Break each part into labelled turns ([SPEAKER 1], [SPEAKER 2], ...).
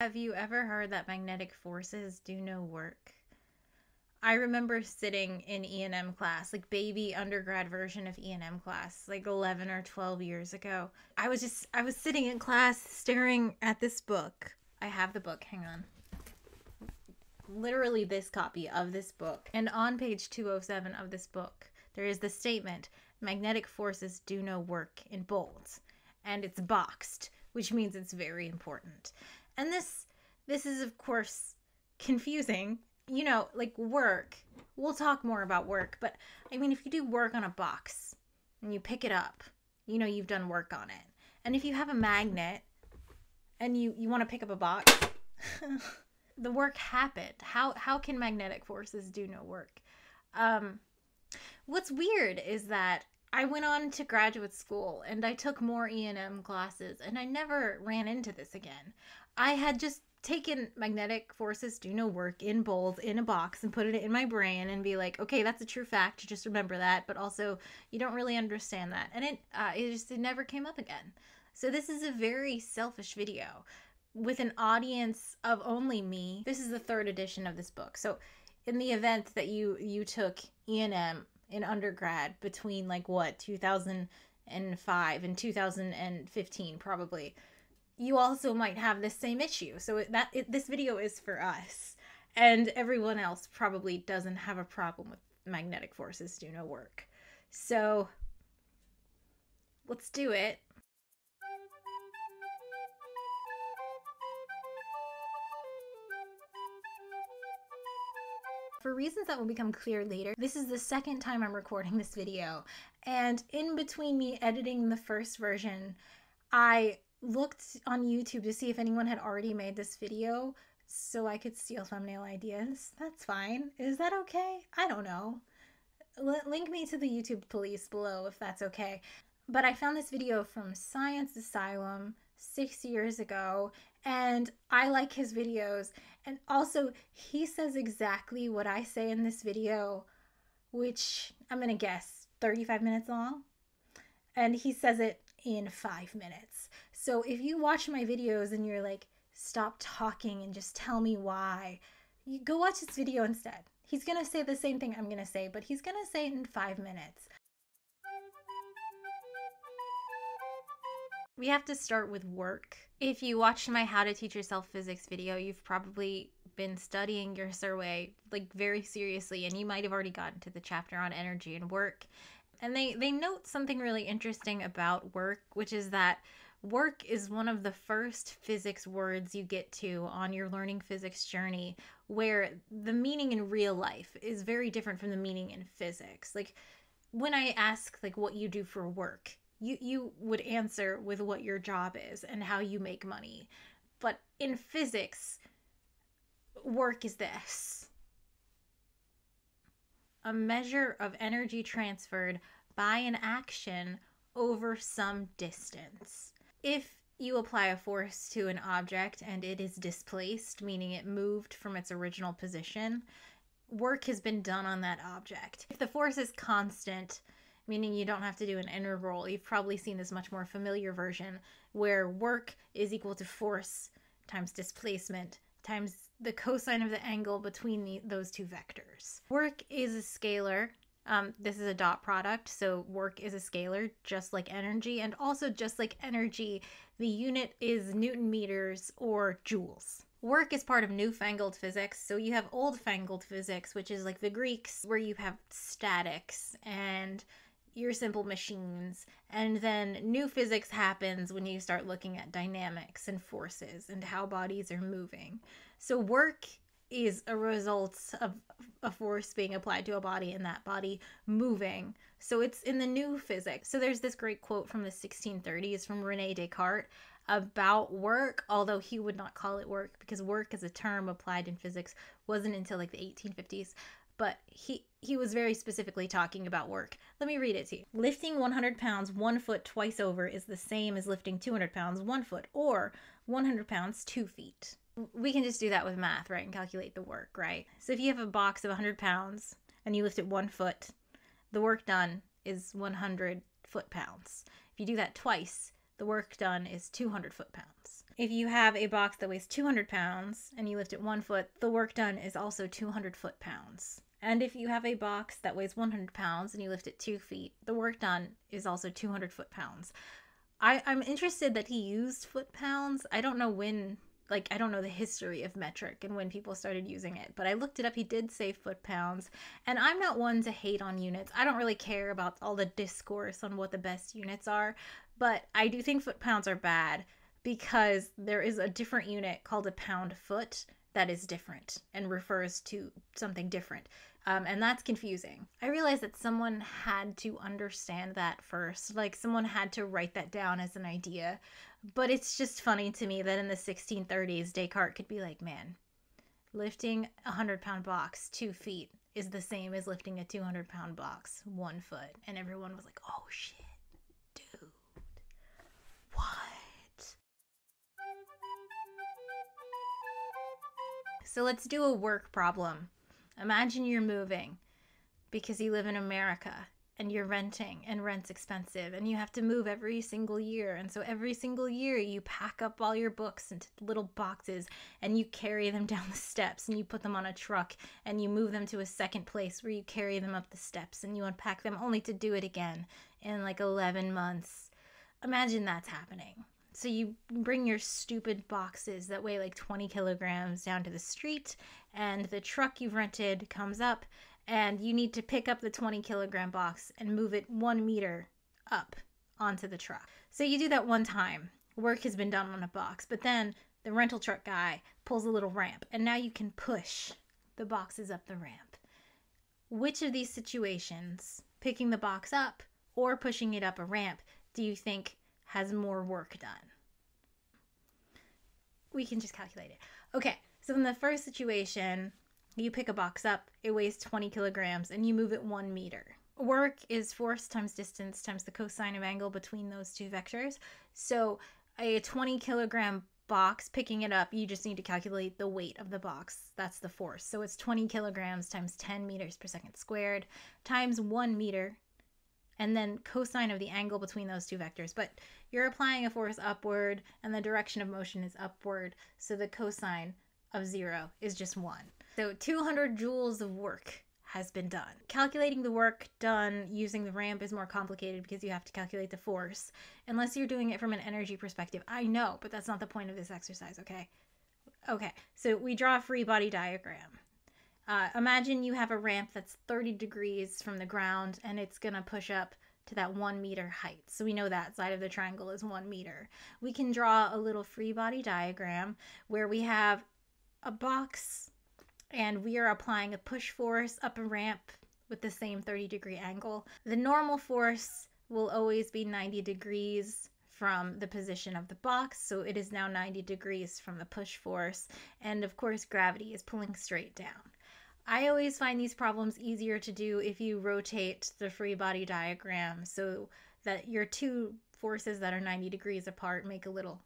[SPEAKER 1] Have you ever heard that magnetic forces do no work? I remember sitting in E&M class, like baby undergrad version of E&M class, like 11 or 12 years ago. I was just I was sitting in class staring at this book. I have the book, hang on. Literally this copy of this book. And on page 207 of this book, there is the statement, magnetic forces do no work in bold. And it's boxed, which means it's very important. And this this is of course confusing. You know, like work. We'll talk more about work, but I mean if you do work on a box and you pick it up, you know you've done work on it. And if you have a magnet and you you want to pick up a box, the work happened. How how can magnetic forces do no work? Um what's weird is that I went on to graduate school and I took more E&M classes and I never ran into this again. I had just taken magnetic forces do no work in bold in a box and put it in my brain and be like, okay, that's a true fact. Just remember that, but also you don't really understand that, and it uh, it just it never came up again. So this is a very selfish video with an audience of only me. This is the third edition of this book. So in the event that you you took E&M in undergrad between like what 2005 and 2015 probably you also might have the same issue. So that it, this video is for us, and everyone else probably doesn't have a problem with magnetic forces do no work. So let's do it. For reasons that will become clear later, this is the second time I'm recording this video, and in between me editing the first version, I looked on YouTube to see if anyone had already made this video so I could steal thumbnail ideas. That's fine. Is that okay? I don't know. L- link me to the YouTube police below if that's okay. But I found this video from Science Asylum six years ago, and I like his videos. And also, he says exactly what I say in this video, which I'm gonna guess 35 minutes long. And he says it in five minutes. So if you watch my videos and you're like, stop talking and just tell me why, you go watch this video instead. He's gonna say the same thing I'm gonna say, but he's gonna say it in five minutes. We have to start with work. If you watched my How to Teach Yourself Physics video, you've probably been studying your Serway like very seriously and you might have already gotten to the chapter on energy and work and they they note something really interesting about work which is that work is one of the first physics words you get to on your learning physics journey where the meaning in real life is very different from the meaning in physics. Like when i ask like what you do for work you you would answer with what your job is and how you make money. But in physics work is this. A measure of energy transferred by an action over some distance. If you apply a force to an object and it is displaced, meaning it moved from its original position, work has been done on that object. If the force is constant, meaning you don't have to do an integral, you've probably seen this much more familiar version where work is equal to force times displacement times the cosine of the angle between the, those two vectors. Work is a scalar. Um, this is a dot product, so work is a scalar, just like energy, and also just like energy, the unit is Newton meters or joules. Work is part of newfangled physics, so you have old fangled physics, which is like the Greeks, where you have statics and your simple machines. And then new physics happens when you start looking at dynamics and forces and how bodies are moving. So work is a result of a force being applied to a body and that body moving. So it's in the new physics. So there's this great quote from the 1630s from Rene Descartes about work, although he would not call it work because work as a term applied in physics wasn't until like the 1850s. But he he was very specifically talking about work. Let me read it to you. Lifting 100 pounds one foot twice over is the same as lifting 200 pounds one foot, or 100 pounds two feet we can just do that with math, right? And calculate the work, right? So if you have a box of 100 pounds and you lift it one foot, the work done is 100 foot pounds. If you do that twice, the work done is 200 foot pounds. if you have a box that weighs 200 pounds and you lift it one foot, the work done is also 200 foot pounds. And if you have a box that weighs 100 pounds and you lift it two feet, the work done is also 200 foot pounds. I, I'm interested that he used foot pounds. I don't know when, like, I don't know the history of metric and when people started using it, but I looked it up. He did say foot pounds. And I'm not one to hate on units. I don't really care about all the discourse on what the best units are, but I do think foot pounds are bad because there is a different unit called a pound foot that is different and refers to something different. Um, and that's confusing. I realized that someone had to understand that first. Like, someone had to write that down as an idea. But it's just funny to me that in the 1630s, Descartes could be like, man, lifting a 100 pound box two feet is the same as lifting a 200 pound box one foot. And everyone was like, oh shit, dude, what? So let's do a work problem. Imagine you're moving because you live in America and you're renting and rent's expensive and you have to move every single year. And so every single year you pack up all your books into little boxes and you carry them down the steps and you put them on a truck and you move them to a second place where you carry them up the steps and you unpack them only to do it again in like 11 months. Imagine that's happening. So you bring your stupid boxes that weigh like 20 kilograms down to the street, and the truck you've rented comes up, and you need to pick up the 20 kilogram box and move it one meter up onto the truck. So you do that one time. Work has been done on a box, but then the rental truck guy pulls a little ramp, and now you can push the boxes up the ramp. Which of these situations, picking the box up or pushing it up a ramp, do you think has more work done. We can just calculate it. Okay, so in the first situation, you pick a box up, it weighs 20 kilograms, and you move it one meter. Work is force times distance times the cosine of angle between those two vectors. So a 20 kilogram box, picking it up, you just need to calculate the weight of the box. That's the force. So it's 20 kilograms times 10 meters per second squared times one meter and then cosine of the angle between those two vectors. But you're applying a force upward and the direction of motion is upward, so the cosine of zero is just one. So 200 joules of work has been done. Calculating the work done using the ramp is more complicated because you have to calculate the force, unless you're doing it from an energy perspective. I know, but that's not the point of this exercise, okay? Okay, so we draw a free body diagram. Uh, imagine you have a ramp that's 30 degrees from the ground and it's going to push up to that one meter height. So we know that side of the triangle is one meter. We can draw a little free body diagram where we have a box and we are applying a push force up a ramp with the same 30 degree angle. The normal force will always be 90 degrees from the position of the box, so it is now 90 degrees from the push force, and of course, gravity is pulling straight down. I always find these problems easier to do if you rotate the free body diagram so that your two forces that are 90 degrees apart make a little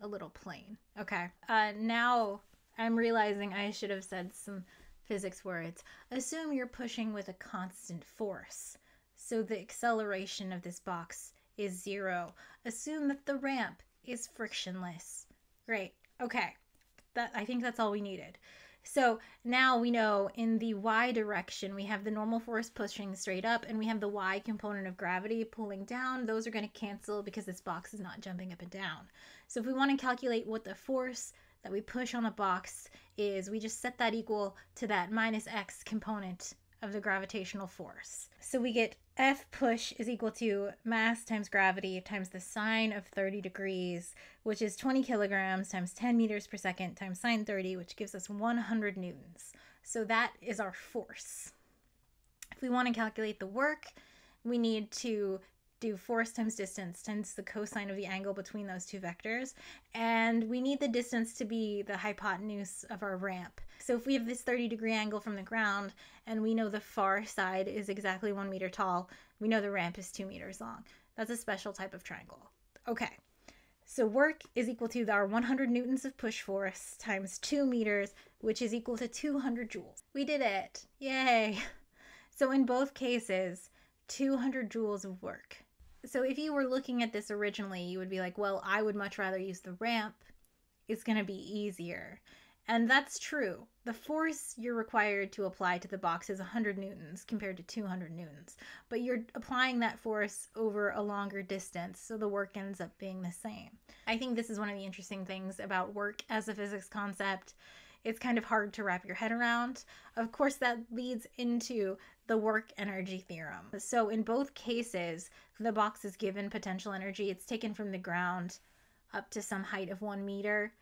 [SPEAKER 1] a little plane. Okay. Uh, now I'm realizing I should have said some physics words. Assume you're pushing with a constant force. So the acceleration of this box is zero. Assume that the ramp is frictionless. Great. Okay. That I think that's all we needed. So now we know in the y direction, we have the normal force pushing straight up and we have the y component of gravity pulling down. Those are going to cancel because this box is not jumping up and down. So if we want to calculate what the force that we push on the box is, we just set that equal to that minus x component of the gravitational force. So we get F push is equal to mass times gravity times the sine of 30 degrees, which is 20 kilograms times 10 meters per second times sine 30, which gives us 100 newtons. So that is our force. If we want to calculate the work, we need to do force times distance times the cosine of the angle between those two vectors. And we need the distance to be the hypotenuse of our ramp. So if we have this 30 degree angle from the ground and we know the far side is exactly one meter tall, we know the ramp is two meters long. That's a special type of triangle. Okay. So work is equal to our 100 newtons of push force times 2 meters, which is equal to 200 joules. We did it. Yay. So in both cases, 200 joules of work. So if you were looking at this originally, you would be like, well, I would much rather use the ramp It's going to be easier. And that's true. The force you're required to apply to the box is 100 newtons compared to 200 newtons, but you're applying that force over a longer distance, so the work ends up being the same. I think this is one of the interesting things about work as a physics concept. It's kind of hard to wrap your head around. Of course, that leads into the work energy theorem. So, in both cases, the box is given potential energy, it's taken from the ground up to some height of one meter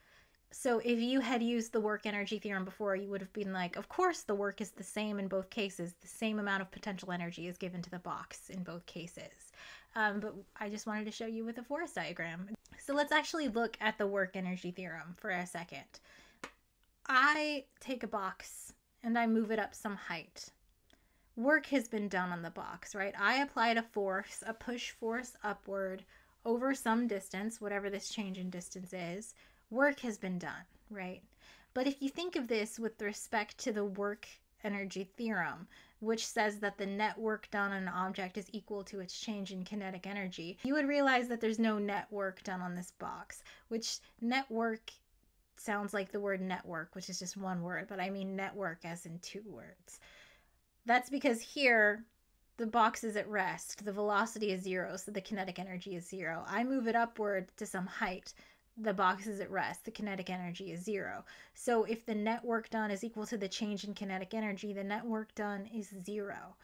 [SPEAKER 1] so if you had used the work energy theorem before, you would have been like, of course the work is the same in both cases. The same amount of potential energy is given to the box in both cases. Um, but I just wanted to show you with a force diagram. So let's actually look at the work energy theorem for a second. I take a box and I move it up some height. Work has been done on the box, right? I applied a force, a push force upward over some distance, whatever this change in distance is work has been done, right? But if you think of this with respect to the work energy theorem, which says that the net work done on an object is equal to its change in kinetic energy, you would realize that there's no net work done on this box, which network sounds like the word network, which is just one word, but I mean network as in two words. That's because here the box is at rest, the velocity is zero, so the kinetic energy is zero. I move it upward to some height the box is at rest. The kinetic energy is zero. So if the net work done is equal to the change in kinetic energy, the net work done is zero.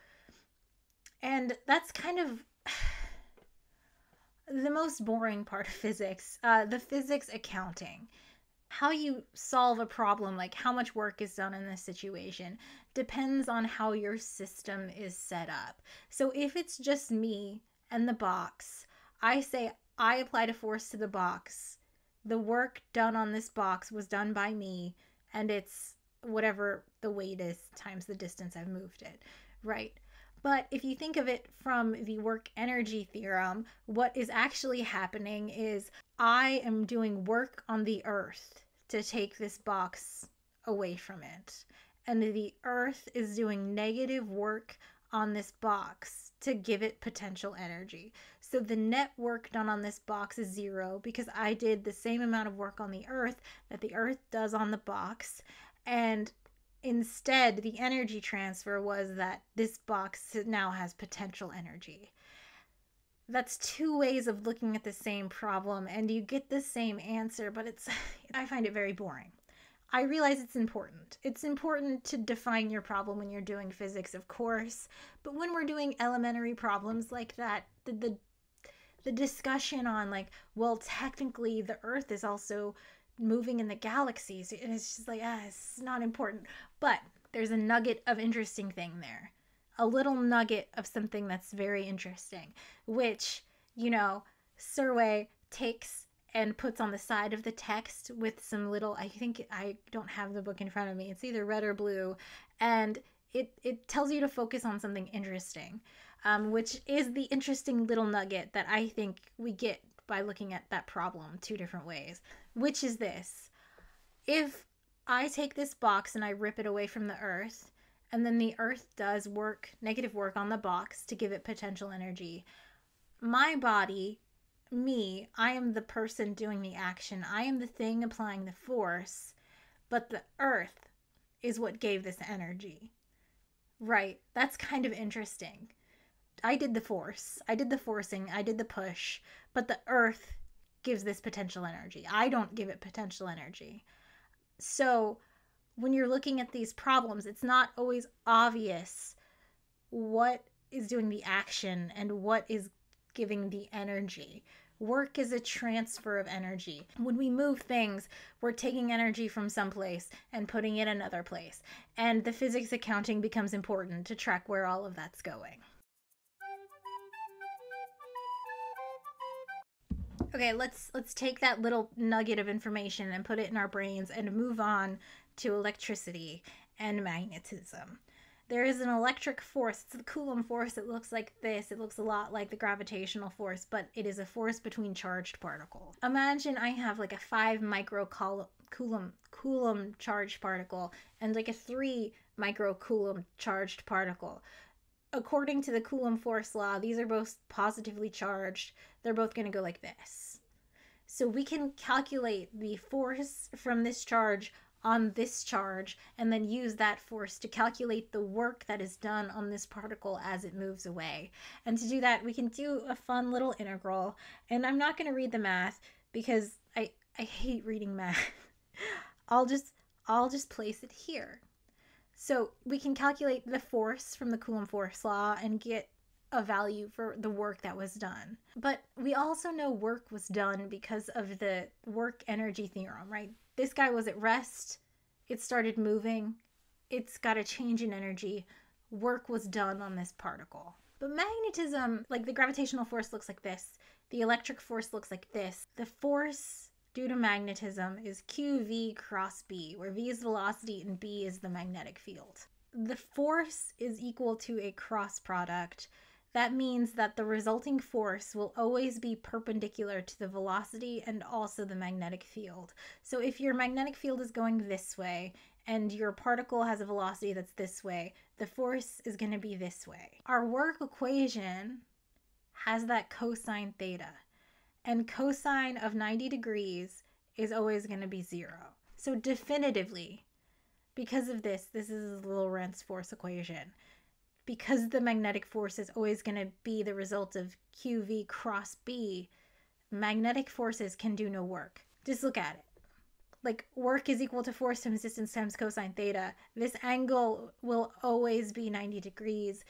[SPEAKER 1] And that's kind of the most boring part of physics, uh, the physics accounting. How you solve a problem, like how much work is done in this situation, depends on how your system is set up. So if it's just me and the box, I say I applied a force to the box the work done on this box was done by me and it's whatever the weight is times the distance I've moved it, right? But if you think of it from the work energy theorem, what is actually happening is I am doing work on the earth to take this box away from it. And the earth is doing negative work on this box to give it potential energy. So the net work done on this box is zero because I did the same amount of work on the earth that the earth does on the box. And instead, the energy transfer was that this box now has potential energy. That's two ways of looking at the same problem, and you get the same answer, but it's, I find it very boring. I realize it's important. It's important to define your problem when you're doing physics, of course, but when we're doing elementary problems like that, the, the the discussion on like, well, technically the Earth is also moving in the galaxies, and it's just like, ah, it's not important. But there's a nugget of interesting thing there, a little nugget of something that's very interesting, which you know, Serway takes and puts on the side of the text with some little I think I don't have the book in front of me. It's either red or blue and it it tells you to focus on something interesting. Um, which is the interesting little nugget that I think we get by looking at that problem two different ways, which is this. If I take this box and I rip it away from the earth, and then the earth does work, negative work on the box to give it potential energy, my body me, I am the person doing the action. I am the thing applying the force, but the earth is what gave this energy. Right. That's kind of interesting. I did the force. I did the forcing. I did the push, but the earth gives this potential energy. I don't give it potential energy. So, when you're looking at these problems, it's not always obvious what is doing the action and what is giving the energy. Work is a transfer of energy. When we move things, we're taking energy from some place and putting it another place. And the physics accounting becomes important to track where all of that's going. Okay, let's let's take that little nugget of information and put it in our brains and move on to electricity and magnetism there is an electric force. It's the Coulomb force. It looks like this. It looks a lot like the gravitational force, but it is a force between charged particles. Imagine I have like a 5 micro Coulomb Coulomb charged particle and like a 3 micro Coulomb charged particle. According to the Coulomb force law, these are both positively charged. They're both going to go like this. So we can calculate the force from this charge on this charge and then use that force to calculate the work that is done on this particle as it moves away. And to do that, we can do a fun little integral. And I'm not going to read the math because I I hate reading math. I'll just I'll just place it here. So we can calculate the force from the Coulomb force law and get a value for the work that was done. But we also know work was done because of the work energy theorem, right? This guy was at rest, it started moving, it's got a change in energy. Work was done on this particle. But magnetism, like the gravitational force looks like this, the electric force looks like this. The force due to magnetism is QV cross B, where V is velocity and B is the magnetic field. The force is equal to a cross product that means that the resulting force will always be perpendicular to the velocity and also the magnetic field. So if your magnetic field is going this way and your particle has a velocity that's this way, the force is going to be this way. Our work equation has that cosine theta, and cosine of 90 degrees is always going to be zero. So definitively, because of this, this is the Lorentz force equation because the magnetic force is always going to be the result of QV cross B, magnetic forces can do no work. Just look at it. Like work is equal to force times distance times cosine theta. This angle will always be 90 degrees.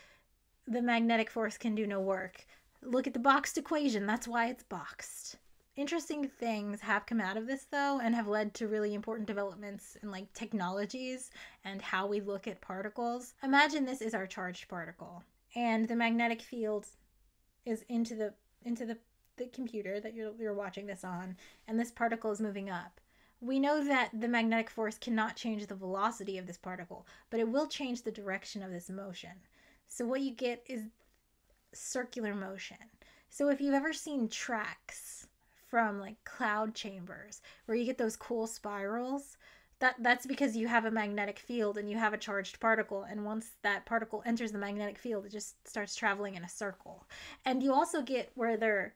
[SPEAKER 1] The magnetic force can do no work. Look at the boxed equation. That's why it's boxed interesting things have come out of this though and have led to really important developments in like technologies and how we look at particles. Imagine this is our charged particle and the magnetic field is into the into the the computer that you're, you're watching this on and this particle is moving up. We know that the magnetic force cannot change the velocity of this particle, but it will change the direction of this motion. So what you get is circular motion. So if you've ever seen tracks from like cloud chambers where you get those cool spirals that that's because you have a magnetic field and you have a charged particle and once that particle enters the magnetic field it just starts traveling in a circle. And you also get where they're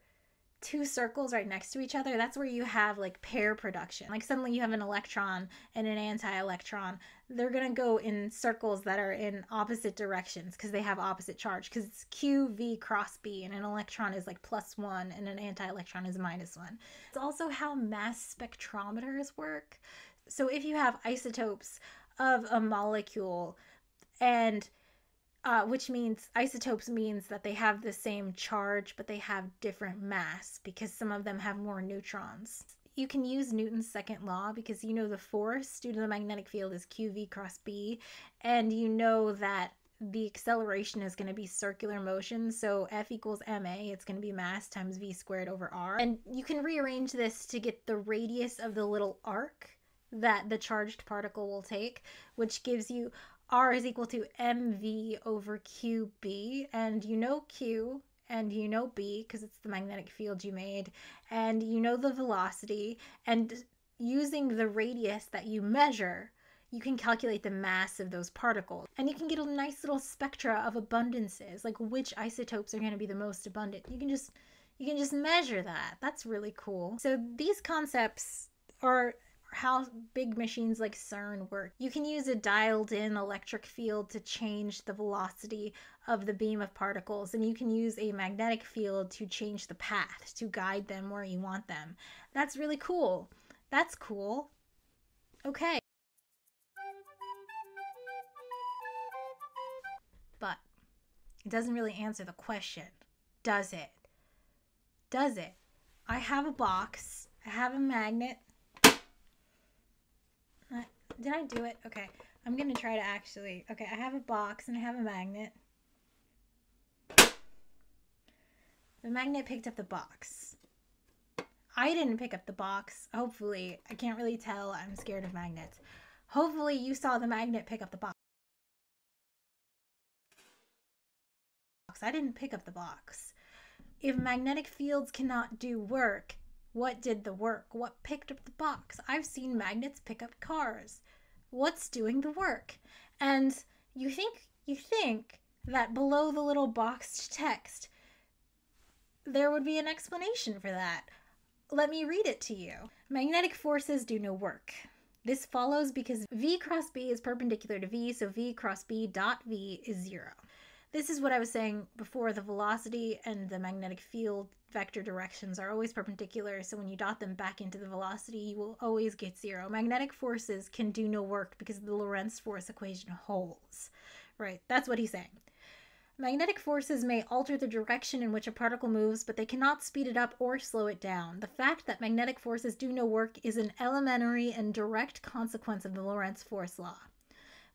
[SPEAKER 1] two circles right next to each other, that's where you have like pair production. Like suddenly you have an electron and an anti electron. They're going to go in circles that are in opposite directions because they have opposite charge because it's QV cross B and an electron is like plus one and an anti electron is minus one. It's also how mass spectrometers work. So if you have isotopes of a molecule and uh, which means isotopes means that they have the same charge but they have different mass because some of them have more neutrons. You can use Newton's second law because you know the force due to the magnetic field is QV cross B, and you know that the acceleration is going to be circular motion. So F equals ma, it's going to be mass times v squared over r. And you can rearrange this to get the radius of the little arc that the charged particle will take, which gives you R is equal to mv over qb, and you know q and you know b because it's the magnetic field you made, and you know the velocity, and using the radius that you measure, you can calculate the mass of those particles. And you can get a nice little spectra of abundances, like which isotopes are going to be the most abundant. You can just you can just measure that. That's really cool. So these concepts are how big machines like CERN work. You can use a dialed in electric field to change the velocity of the beam of particles, and you can use a magnetic field to change the path to guide them where you want them. That's really cool. That's cool. Okay. But it doesn't really answer the question, does it? Does it? I have a box, I have a magnet, did I do it? Okay. I'm going to try to actually. Okay, I have a box and I have a magnet. The magnet picked up the box. I didn't pick up the box. Hopefully. I can't really tell. I'm scared of magnets. Hopefully, you saw the magnet pick up the box. I didn't pick up the box. If magnetic fields cannot do work, what did the work? What picked up the box? I've seen magnets pick up cars. What's doing the work? And you think you think that below the little boxed text there would be an explanation for that. let me read it to you. Magnetic forces do no work. This follows because V cross B is perpendicular to V, so V cross B dot V is zero. This is what I was saying before the velocity and the magnetic field vector directions are always perpendicular, so when you dot them back into the velocity, you will always get zero. Magnetic forces can do no work because the Lorentz force equation holds. Right, that's what he's saying. Magnetic forces may alter the direction in which a particle moves, but they cannot speed it up or slow it down. The fact that magnetic forces do no work is an elementary and direct consequence of the Lorentz force law.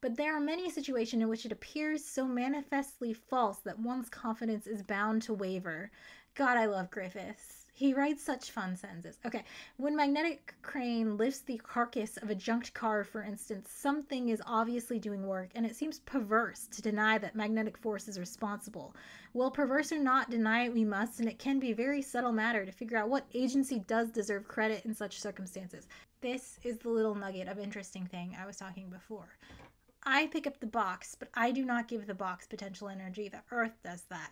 [SPEAKER 1] But there are many situations in which it appears so manifestly false that one's confidence is bound to waver. God, I love Griffiths. He writes such fun sentences. Okay, when magnetic crane lifts the carcass of a junked car, for instance, something is obviously doing work, and it seems perverse to deny that magnetic force is responsible. Well, perverse or not, deny it we must, and it can be a very subtle matter to figure out what agency does deserve credit in such circumstances. This is the little nugget of interesting thing I was talking before. I pick up the box, but I do not give the box potential energy. The Earth does that.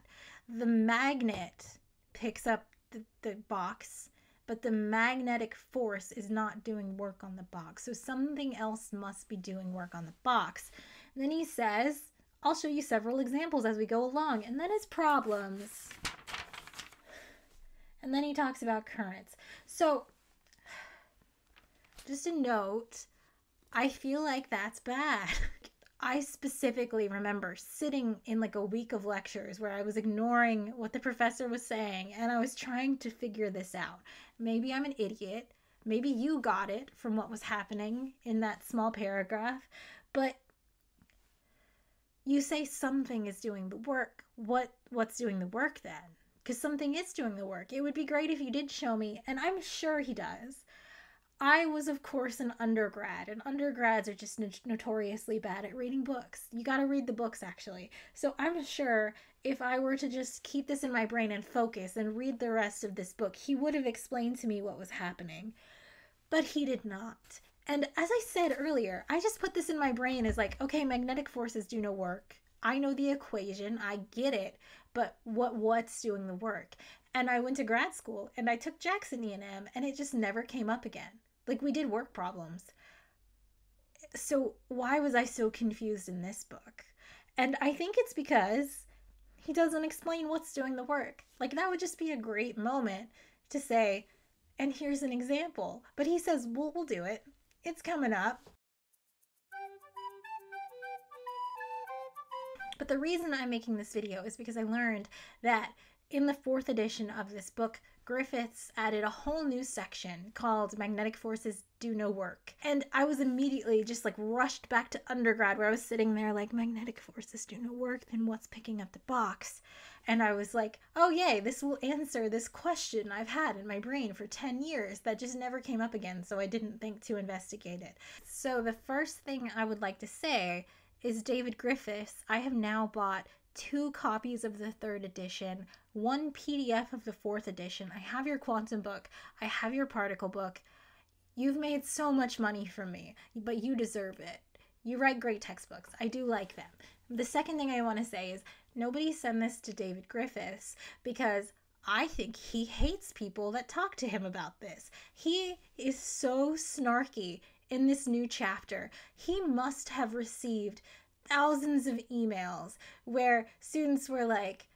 [SPEAKER 1] The magnet picks up the, the box, but the magnetic force is not doing work on the box. So something else must be doing work on the box. And then he says, I'll show you several examples as we go along. And then his problems. And then he talks about currents. So, just a note, I feel like that's bad. I specifically remember sitting in like a week of lectures where I was ignoring what the professor was saying and I was trying to figure this out. Maybe I'm an idiot. Maybe you got it from what was happening in that small paragraph, but you say something is doing the work. What what's doing the work then? Cuz something is doing the work. It would be great if you did show me, and I'm sure he does. I was, of course, an undergrad, and undergrads are just no- notoriously bad at reading books. You got to read the books, actually. So I'm sure if I were to just keep this in my brain and focus and read the rest of this book, he would have explained to me what was happening. But he did not. And as I said earlier, I just put this in my brain as like, okay, magnetic forces do no work. I know the equation, I get it, but what what's doing the work? And I went to grad school and I took Jackson E&M and it just never came up again. Like we did work problems. So why was I so confused in this book? And I think it's because he doesn't explain what's doing the work. Like that would just be a great moment to say, and here's an example. But he says, "Well, we'll do it. It's coming up." But the reason I'm making this video is because I learned that in the fourth edition of this book, Griffiths added a whole new section called Magnetic Forces Do No Work. And I was immediately just like rushed back to undergrad where I was sitting there like, Magnetic Forces do no work, then what's picking up the box? And I was like, oh, yay, this will answer this question I've had in my brain for 10 years that just never came up again, so I didn't think to investigate it. So, the first thing I would like to say is David Griffiths. I have now bought two copies of the third edition, one PDF of the fourth edition. I have your quantum book, I have your particle book. You've made so much money from me, but you deserve it. You write great textbooks. I do like them. The second thing I want to say is nobody send this to David Griffiths because I think he hates people that talk to him about this. He is so snarky in this new chapter. He must have received thousands of emails where students were like,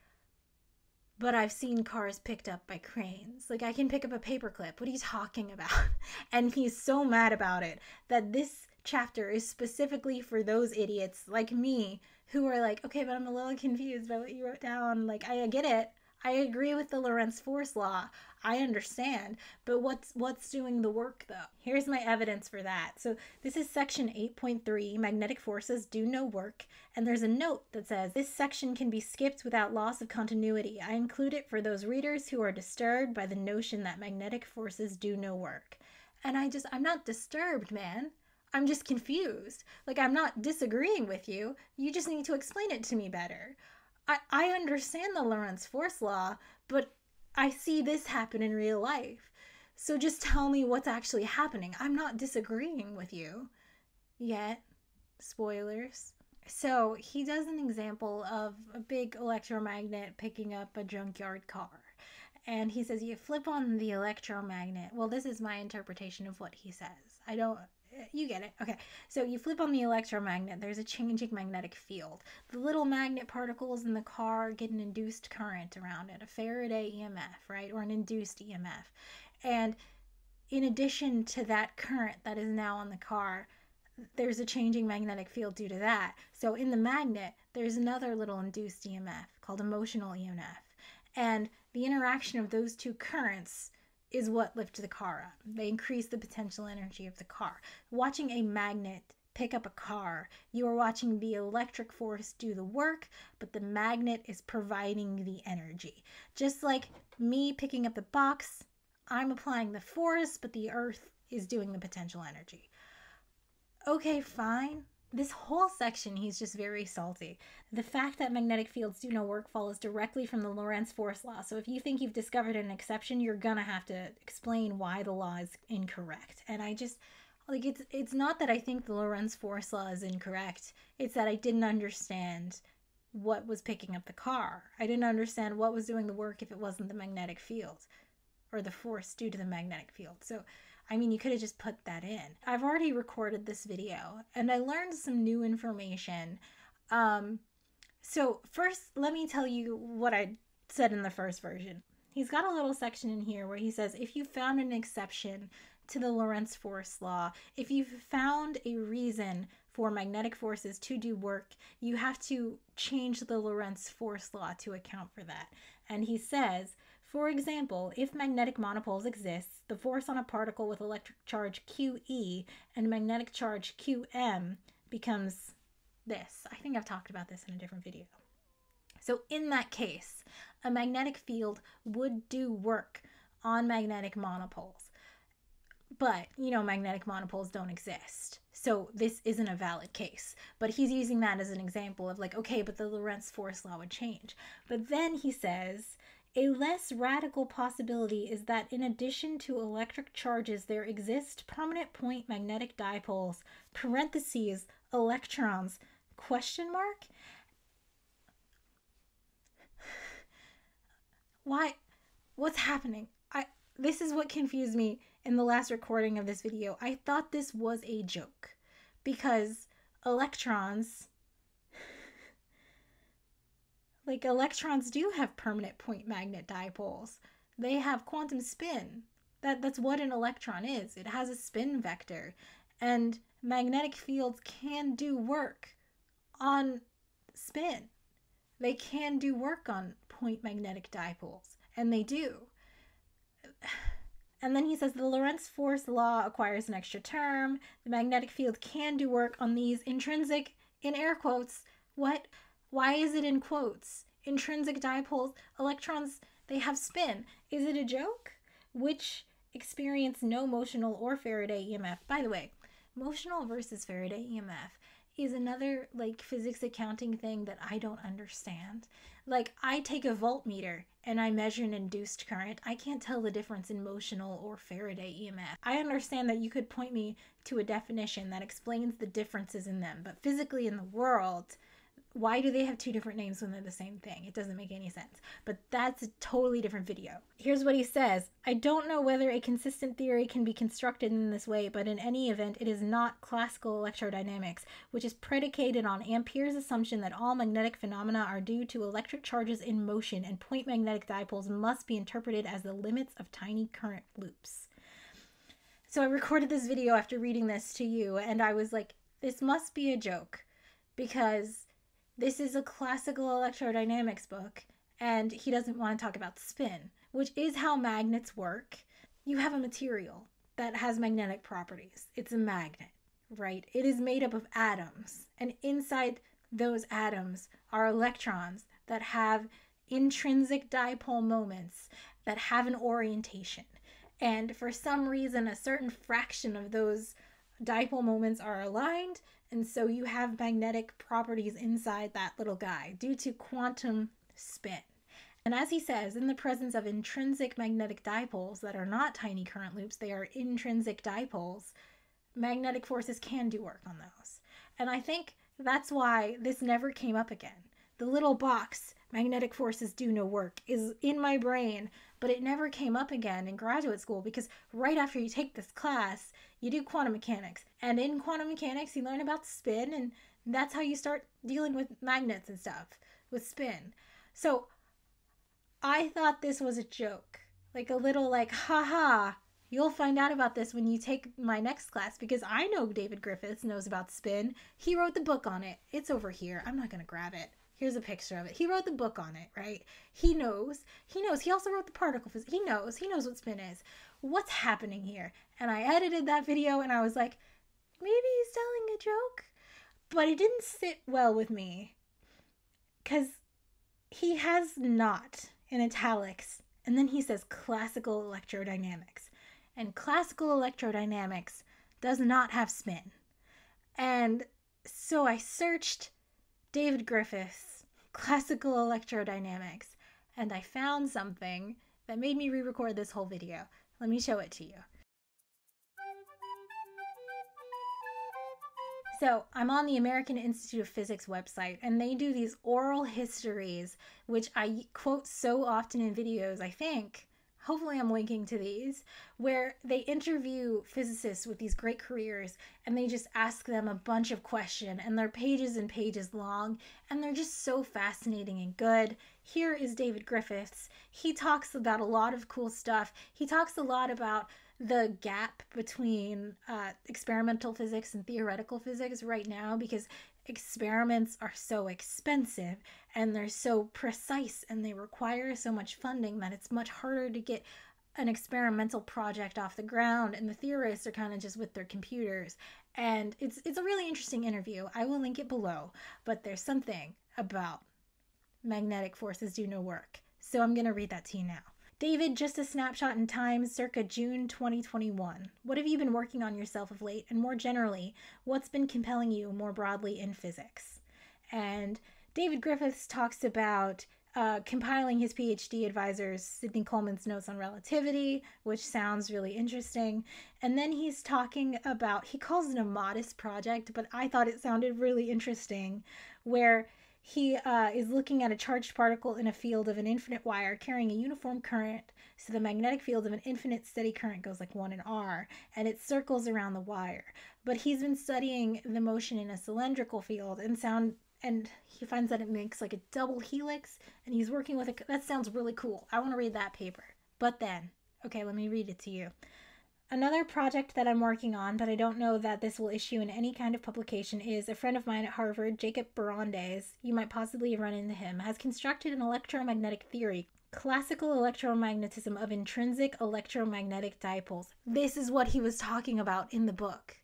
[SPEAKER 1] but I've seen cars picked up by cranes. Like, I can pick up a paperclip. What are you talking about? And he's so mad about it that this chapter is specifically for those idiots like me who are like, okay, but I'm a little confused by what you wrote down. Like, I get it. I agree with the Lorentz force law. I understand, but what's what's doing the work though? Here's my evidence for that. So this is section 8.3, magnetic forces do no work, and there's a note that says this section can be skipped without loss of continuity. I include it for those readers who are disturbed by the notion that magnetic forces do no work. And I just I'm not disturbed, man. I'm just confused. Like I'm not disagreeing with you. You just need to explain it to me better. I, I understand the Lorentz force law, but I see this happen in real life. So just tell me what's actually happening. I'm not disagreeing with you yet. Spoilers. So he does an example of a big electromagnet picking up a junkyard car. and he says you flip on the electromagnet. Well, this is my interpretation of what he says. I don't you get it. Okay. So you flip on the electromagnet, there's a changing magnetic field. The little magnet particles in the car get an induced current around it, a Faraday EMF, right? Or an induced EMF. And in addition to that current that is now on the car, there's a changing magnetic field due to that. So in the magnet, there's another little induced EMF called motional EMF. And the interaction of those two currents is what lifts the car up. They increase the potential energy of the car. Watching a magnet pick up a car, you are watching the electric force do the work, but the magnet is providing the energy. Just like me picking up the box, I'm applying the force, but the earth is doing the potential energy. Okay, fine. This whole section, he's just very salty. The fact that magnetic fields do no work follows directly from the Lorentz force law. So if you think you've discovered an exception, you're gonna have to explain why the law is incorrect. And I just like it's it's not that I think the Lorentz force law is incorrect. It's that I didn't understand what was picking up the car. I didn't understand what was doing the work if it wasn't the magnetic field or the force due to the magnetic field. So I mean, you could have just put that in. I've already recorded this video and I learned some new information. Um, so, first, let me tell you what I said in the first version. He's got a little section in here where he says if you found an exception to the Lorentz force law, if you've found a reason for magnetic forces to do work, you have to change the Lorentz force law to account for that. And he says for example, if magnetic monopoles exist, the force on a particle with electric charge QE and magnetic charge QM becomes this. I think I've talked about this in a different video. So in that case, a magnetic field would do work on magnetic monopoles. But, you know, magnetic monopoles don't exist. So this isn't a valid case. But he's using that as an example of like, okay, but the Lorentz force law would change. But then he says a less radical possibility is that in addition to electric charges, there exist permanent point magnetic dipoles, parentheses, electrons, question mark? Why? What's happening? I this is what confused me in the last recording of this video. I thought this was a joke because electrons like electrons do have permanent point magnet dipoles. They have quantum spin. That that's what an electron is. It has a spin vector. And magnetic fields can do work on spin. They can do work on point magnetic dipoles, and they do. And then he says the Lorentz force law acquires an extra term. The magnetic field can do work on these intrinsic, in air quotes, what? Why is it in quotes? Intrinsic dipoles, electrons, they have spin. Is it a joke? Which experience no motional or Faraday EMF. By the way, motional versus Faraday EMF is another like physics accounting thing that I don't understand. Like I take a voltmeter and I measure an induced current. I can't tell the difference in motional or Faraday EMF. I understand that you could point me to a definition that explains the differences in them, but physically in the world, why do they have two different names when they're the same thing? It doesn't make any sense. But that's a totally different video. Here's what he says I don't know whether a consistent theory can be constructed in this way, but in any event, it is not classical electrodynamics, which is predicated on Ampere's assumption that all magnetic phenomena are due to electric charges in motion, and point magnetic dipoles must be interpreted as the limits of tiny current loops. So I recorded this video after reading this to you, and I was like, this must be a joke because this is a classical electrodynamics book, and he doesn't want to talk about spin, which is how magnets work. You have a material that has magnetic properties, it's a magnet, right? It is made up of atoms, and inside those atoms are electrons that have intrinsic dipole moments that have an orientation. And for some reason, a certain fraction of those dipole moments are aligned, and so you have magnetic properties inside that little guy due to quantum spin. And as he says, in the presence of intrinsic magnetic dipoles that are not tiny current loops, they are intrinsic dipoles, magnetic forces can do work on those. And I think that's why this never came up again. The little box magnetic forces do no work is in my brain, but it never came up again in graduate school because right after you take this class, you do quantum mechanics. And in quantum mechanics, you learn about spin, and that's how you start dealing with magnets and stuff with spin. So I thought this was a joke, like a little like, haha. You'll find out about this when you take my next class because I know David Griffiths knows about spin. He wrote the book on it. It's over here. I'm not going to grab it. Here's a picture of it. He wrote the book on it, right? He knows. He knows. He also wrote the particle physics. He knows. He knows what spin is. What's happening here? And I edited that video and I was like, maybe he's telling a joke. But it didn't sit well with me because he has not in italics. And then he says classical electrodynamics. And classical electrodynamics does not have spin. And so I searched David Griffiths, classical electrodynamics, and I found something that made me re record this whole video. Let me show it to you. So, I'm on the American Institute of Physics website, and they do these oral histories, which I quote so often in videos, I think, hopefully I'm linking to these, where they interview physicists with these great careers and they just ask them a bunch of questions and they're pages and pages long and they're just so fascinating and good. Here is David Griffiths. He talks about a lot of cool stuff. He talks a lot about the gap between uh, experimental physics and theoretical physics right now because experiments are so expensive and they're so precise and they require so much funding that it's much harder to get an experimental project off the ground and the theorists are kind of just with their computers and it's it's a really interesting interview i will link it below but there's something about magnetic forces do no work so i'm going to read that to you now David, just a snapshot in time circa June 2021. What have you been working on yourself of late? And more generally, what's been compelling you more broadly in physics? And David Griffiths talks about uh, compiling his PhD advisor's Sidney Coleman's notes on relativity, which sounds really interesting. And then he's talking about, he calls it a modest project, but I thought it sounded really interesting, where he uh, is looking at a charged particle in a field of an infinite wire carrying a uniform current. So the magnetic field of an infinite steady current goes like 1 in R, and it circles around the wire. But he's been studying the motion in a cylindrical field and sound and he finds that it makes like a double helix and he's working with it that sounds really cool i want to read that paper but then okay let me read it to you Another project that I'm working on, but I don't know that this will issue in any kind of publication, is a friend of mine at Harvard, Jacob Barandes, you might possibly have run into him, has constructed an electromagnetic theory, classical electromagnetism of intrinsic electromagnetic dipoles. This is what he was talking about in the book.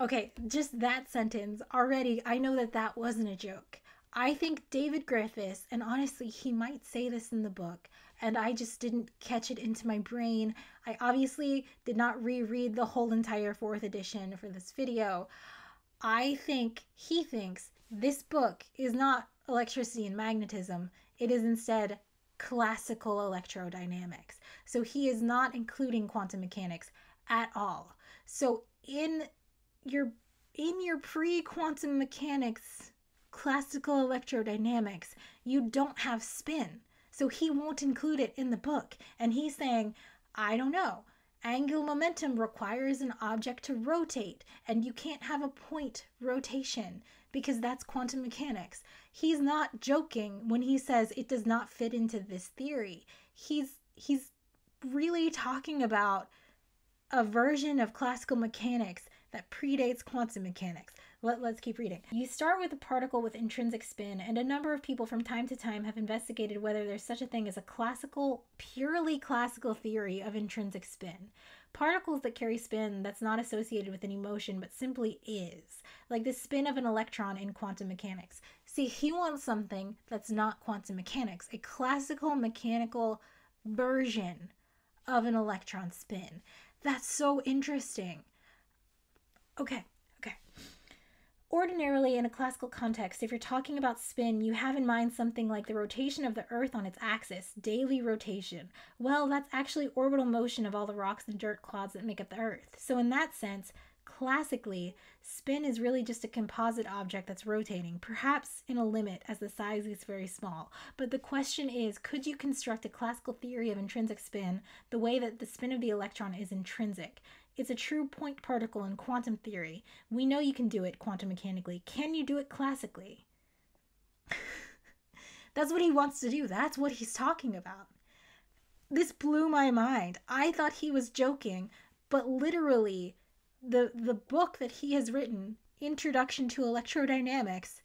[SPEAKER 1] Okay, just that sentence already, I know that that wasn't a joke. I think David Griffiths, and honestly, he might say this in the book, and I just didn't catch it into my brain. I obviously did not reread the whole entire fourth edition for this video. I think he thinks this book is not electricity and magnetism, it is instead classical electrodynamics. So he is not including quantum mechanics at all. So in your in your pre-quantum mechanics classical electrodynamics, you don't have spin. So he won't include it in the book. And he's saying, I don't know. Angular momentum requires an object to rotate, and you can't have a point rotation because that's quantum mechanics. He's not joking when he says it does not fit into this theory. He's he's really talking about a version of classical mechanics that predates quantum mechanics. Let, us keep reading. You start with a particle with intrinsic spin, and a number of people from time to time have investigated whether there's such a thing as a classical, purely classical theory of intrinsic spin. Particles that carry spin that's not associated with any motion but simply is, like the spin of an electron in quantum mechanics. See, he wants something that's not quantum mechanics, a classical mechanical version of an electron spin. That's so interesting. Okay, Ordinarily, in a classical context, if you're talking about spin, you have in mind something like the rotation of the Earth on its axis, daily rotation. Well, that's actually orbital motion of all the rocks and dirt clods that make up the Earth. So, in that sense, Classically, spin is really just a composite object that's rotating, perhaps in a limit as the size is very small. But the question is could you construct a classical theory of intrinsic spin the way that the spin of the electron is intrinsic? It's a true point particle in quantum theory. We know you can do it quantum mechanically. Can you do it classically? That's what he wants to do. That's what he's talking about. This blew my mind. I thought he was joking, but literally the the book that he has written, Introduction to Electrodynamics,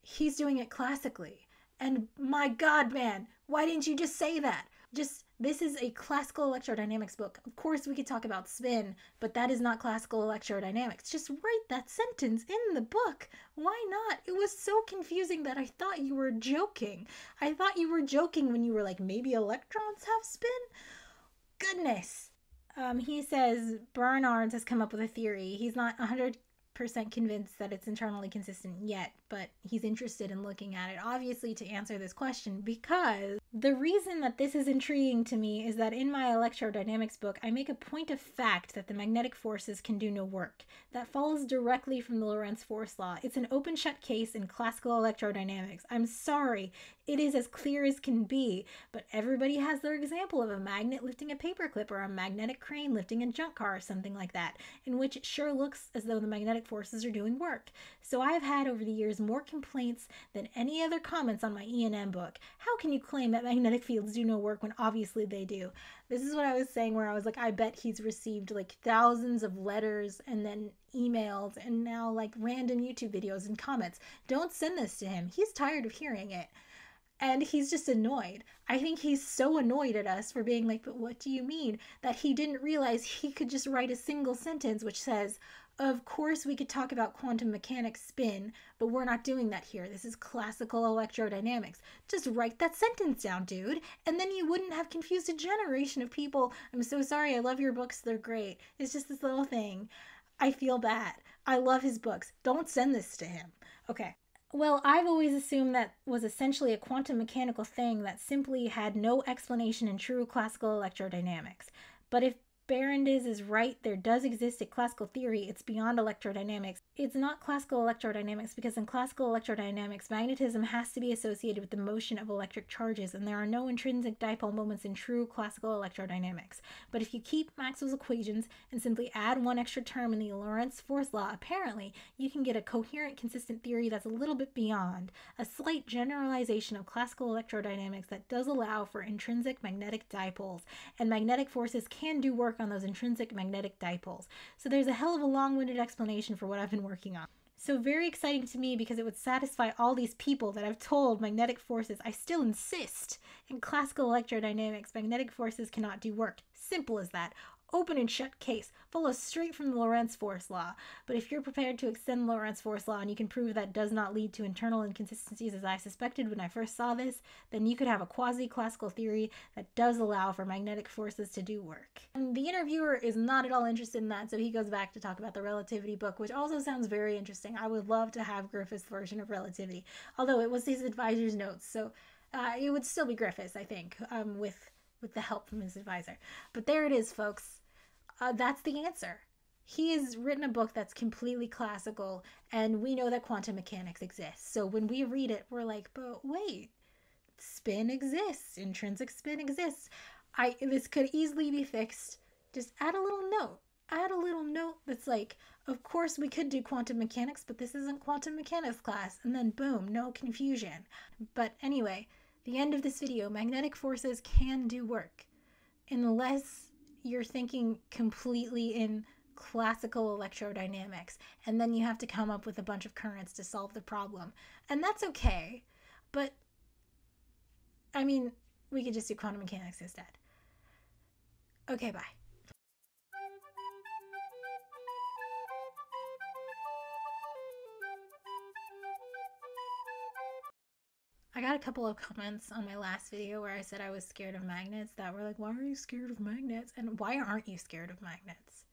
[SPEAKER 1] he's doing it classically. And my god, man, why didn't you just say that? Just this is a classical electrodynamics book. Of course, we could talk about spin, but that is not classical electrodynamics. Just write that sentence in the book. Why not? It was so confusing that I thought you were joking. I thought you were joking when you were like, maybe electrons have spin? Goodness. Um, he says Barandes has come up with a theory. He's not 100% convinced that it's internally consistent yet, but he's interested in looking at it, obviously, to answer this question because the reason that this is intriguing to me is that in my electrodynamics book, I make a point of fact that the magnetic forces can do no work. That follows directly from the Lorentz force law. It's an open shut case in classical electrodynamics. I'm sorry, it is as clear as can be, but everybody has their example of a magnet lifting a paperclip or a magnetic crane lifting a junk car or something like that, in which it sure looks as though the magnetic forces are doing work. So I've had over the years more complaints than any other comments on my E&M book. How can you claim that magnetic fields do no work when obviously they do? This is what I was saying where I was like I bet he's received like thousands of letters and then emails and now like random YouTube videos and comments. Don't send this to him. He's tired of hearing it and he's just annoyed. I think he's so annoyed at us for being like, but what do you mean? That he didn't realize he could just write a single sentence which says, of course, we could talk about quantum mechanics spin, but we're not doing that here. This is classical electrodynamics. Just write that sentence down, dude, and then you wouldn't have confused a generation of people. I'm so sorry. I love your books. They're great. It's just this little thing. I feel bad. I love his books. Don't send this to him. Okay. Well, I've always assumed that was essentially a quantum mechanical thing that simply had no explanation in true classical electrodynamics. But if Barandes is right, there does exist a classical theory, it's beyond electrodynamics. It's not classical electrodynamics because in classical electrodynamics, magnetism has to be associated with the motion of electric charges, and there are no intrinsic dipole moments in true classical electrodynamics. But if you keep Maxwell's equations and simply add one extra term in the Lorentz force law, apparently you can get a coherent, consistent theory that's a little bit beyond, a slight generalization of classical electrodynamics that does allow for intrinsic magnetic dipoles, and magnetic forces can do work on those intrinsic magnetic dipoles. So there's a hell of a long winded explanation for what I've been working on. So, very exciting to me because it would satisfy all these people that I've told magnetic forces. I still insist in classical electrodynamics, magnetic forces cannot do work. Simple as that open and shut case, follows straight from the Lorentz force law. But if you're prepared to extend Lorentz force law and you can prove that does not lead to internal inconsistencies as I suspected when I first saw this, then you could have a quasi-classical theory that does allow for magnetic forces to do work. And the interviewer is not at all interested in that, so he goes back to talk about the relativity book, which also sounds very interesting. I would love to have Griffith's version of relativity, although it was his advisor's notes, so uh, it would still be Griffiths, I think, um, with with the help from his advisor. But there it is, folks. Uh, that's the answer. He has written a book that's completely classical, and we know that quantum mechanics exists. So when we read it, we're like, but wait, spin exists, intrinsic spin exists. I this could easily be fixed. Just add a little note. Add a little note that's like, of course we could do quantum mechanics, but this isn't quantum mechanics class. And then boom, no confusion. But anyway, the end of this video, magnetic forces can do work. Unless you're thinking completely in classical electrodynamics, and then you have to come up with a bunch of currents to solve the problem. And that's okay. But, I mean, we could just do quantum mechanics instead. Okay, bye. I got a couple of comments on my last video where I said I was scared of magnets that were like, why are you scared of magnets? And why aren't you scared of magnets?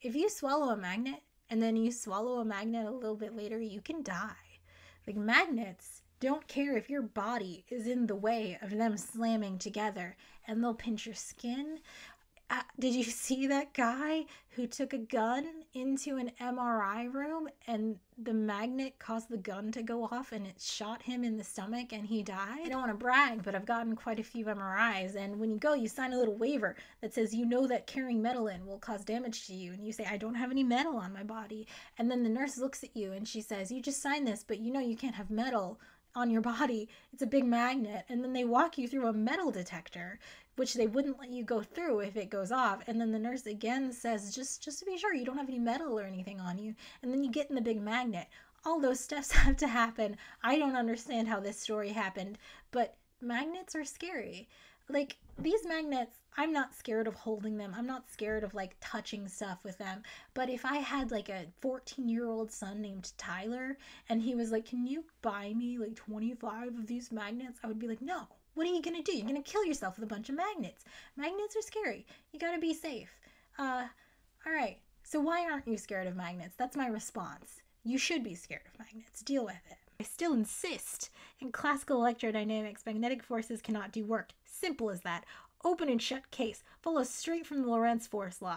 [SPEAKER 1] If you swallow a magnet and then you swallow a magnet a little bit later, you can die. Like magnets don't care if your body is in the way of them slamming together and they'll pinch your skin. Uh, did you see that guy who took a gun into an MRI room and the magnet caused the gun to go off and it shot him in the stomach and he died? I don't want to brag, but I've gotten quite a few MRIs. And when you go, you sign a little waiver that says you know that carrying metal in will cause damage to you. And you say, I don't have any metal on my body. And then the nurse looks at you and she says, You just signed this, but you know you can't have metal on your body. It's a big magnet. And then they walk you through a metal detector, which they wouldn't let you go through if it goes off. And then the nurse again says, just just to be sure you don't have any metal or anything on you. And then you get in the big magnet. All those steps have to happen. I don't understand how this story happened, but magnets are scary. Like these magnets, I'm not scared of holding them. I'm not scared of like touching stuff with them. But if I had like a 14 year old son named Tyler and he was like, Can you buy me like 25 of these magnets? I would be like, No. What are you to do? You're to kill yourself with a bunch of magnets. Magnets are scary. You got to be safe. Uh, all right. So why aren't you scared of magnets? That's my response. You should be scared of magnets. Deal with it. I still insist. In classical electrodynamics, magnetic forces cannot do work. Simple as that. Open and shut case follows straight from the Lorentz force law.